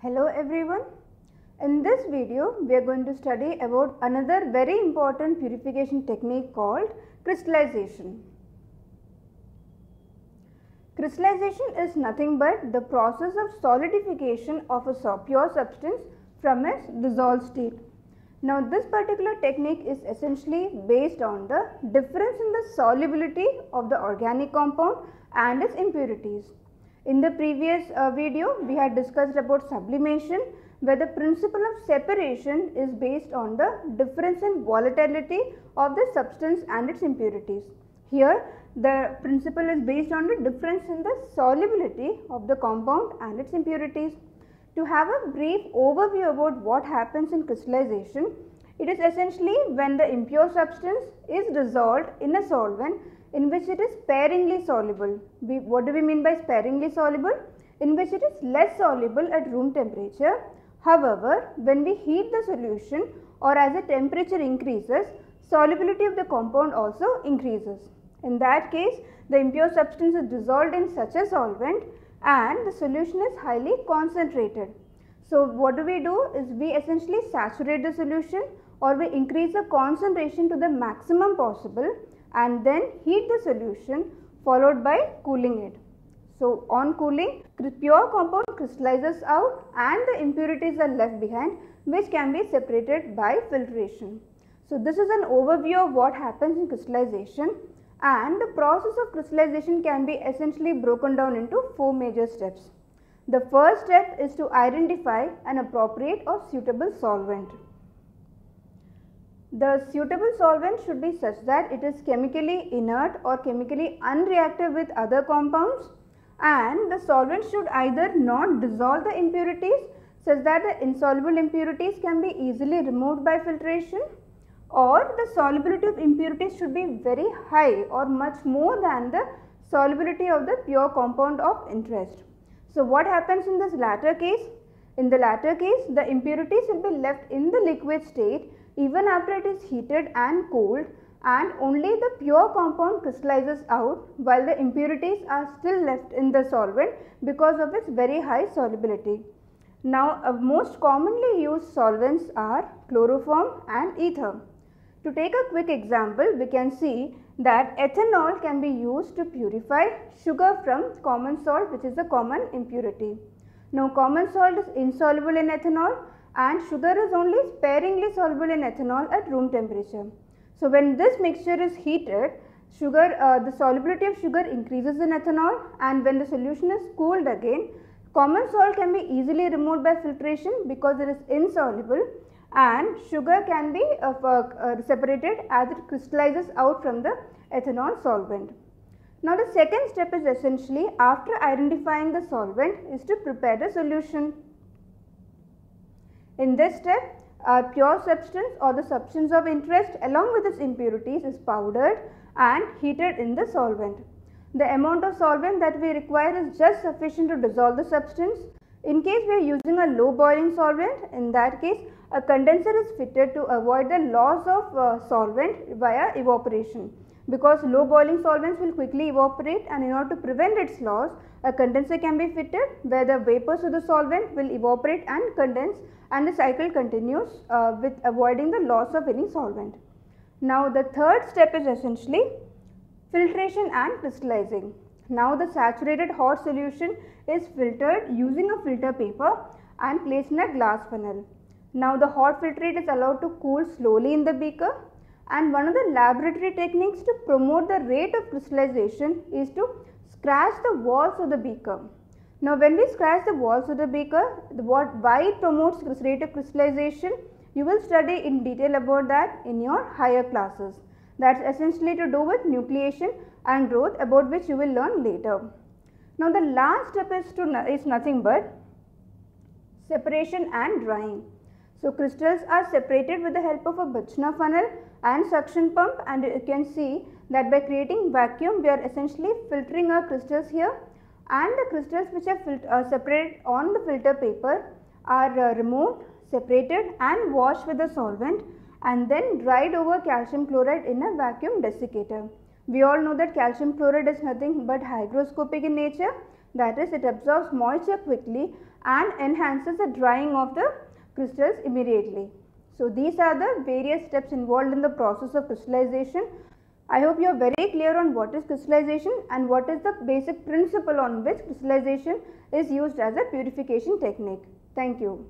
Hello everyone. In this video, we are going to study about another very important purification technique called crystallization. Crystallization is nothing but the process of solidification of a pure substance from its dissolved state. Now, this particular technique is essentially based on the difference in the solubility of the organic compound and its impurities. In the previous uh, video, we had discussed about sublimation where the principle of separation is based on the difference in volatility of the substance and its impurities. Here, the principle is based on the difference in the solubility of the compound and its impurities. To have a brief overview about what happens in crystallization, it is essentially when the impure substance is dissolved in a solvent in which it is sparingly soluble. We, what do we mean by sparingly soluble? In which it is less soluble at room temperature. However, when we heat the solution or as the temperature increases, solubility of the compound also increases. In that case, the impure substance is dissolved in such a solvent and the solution is highly concentrated. So, what do we do is we essentially saturate the solution or we increase the concentration to the maximum possible and then heat the solution followed by cooling it. So, on cooling pure compound crystallizes out and the impurities are left behind which can be separated by filtration. So, this is an overview of what happens in crystallization and the process of crystallization can be essentially broken down into four major steps. The first step is to identify an appropriate or suitable solvent. The suitable solvent should be such that it is chemically inert or chemically unreactive with other compounds and the solvent should either not dissolve the impurities such that the insoluble impurities can be easily removed by filtration or the solubility of impurities should be very high or much more than the solubility of the pure compound of interest. So, what happens in this latter case? In the latter case, the impurities will be left in the liquid state even after it is heated and cooled and only the pure compound crystallizes out while the impurities are still left in the solvent because of its very high solubility. Now, uh, most commonly used solvents are chloroform and ether. To take a quick example, we can see that ethanol can be used to purify sugar from common salt which is a common impurity. Now, common salt is insoluble in ethanol and sugar is only sparingly soluble in ethanol at room temperature. So, when this mixture is heated, sugar, uh, the solubility of sugar increases in ethanol and when the solution is cooled again, common salt can be easily removed by filtration because it is insoluble and sugar can be uh, uh, separated as it crystallizes out from the ethanol solvent. Now, the second step is essentially after identifying the solvent is to prepare the solution. In this step, our pure substance or the substance of interest along with its impurities is powdered and heated in the solvent. The amount of solvent that we require is just sufficient to dissolve the substance. In case we are using a low boiling solvent, in that case a condenser is fitted to avoid the loss of uh, solvent via evaporation because low boiling solvents will quickly evaporate and in order to prevent its loss a condenser can be fitted where the vapors of the solvent will evaporate and condense and the cycle continues uh, with avoiding the loss of any solvent. Now the third step is essentially filtration and crystallizing. Now the saturated hot solution is filtered using a filter paper and placed in a glass funnel. Now the hot filtrate is allowed to cool slowly in the beaker and one of the laboratory techniques to promote the rate of crystallization is to scratch the walls of the beaker. Now when we scratch the walls of the beaker, the, what, why it promotes rate of crystallization, you will study in detail about that in your higher classes. That is essentially to do with nucleation and growth about which you will learn later. Now the last step is, to, is nothing but separation and drying. So crystals are separated with the help of a Buchner funnel and suction pump and you can see that by creating vacuum we are essentially filtering our crystals here and the crystals which are uh, separated on the filter paper are uh, removed, separated and washed with a solvent and then dried over calcium chloride in a vacuum desiccator. We all know that calcium chloride is nothing but hygroscopic in nature that is it absorbs moisture quickly and enhances the drying of the crystals immediately. So, these are the various steps involved in the process of crystallization. I hope you are very clear on what is crystallization and what is the basic principle on which crystallization is used as a purification technique. Thank you.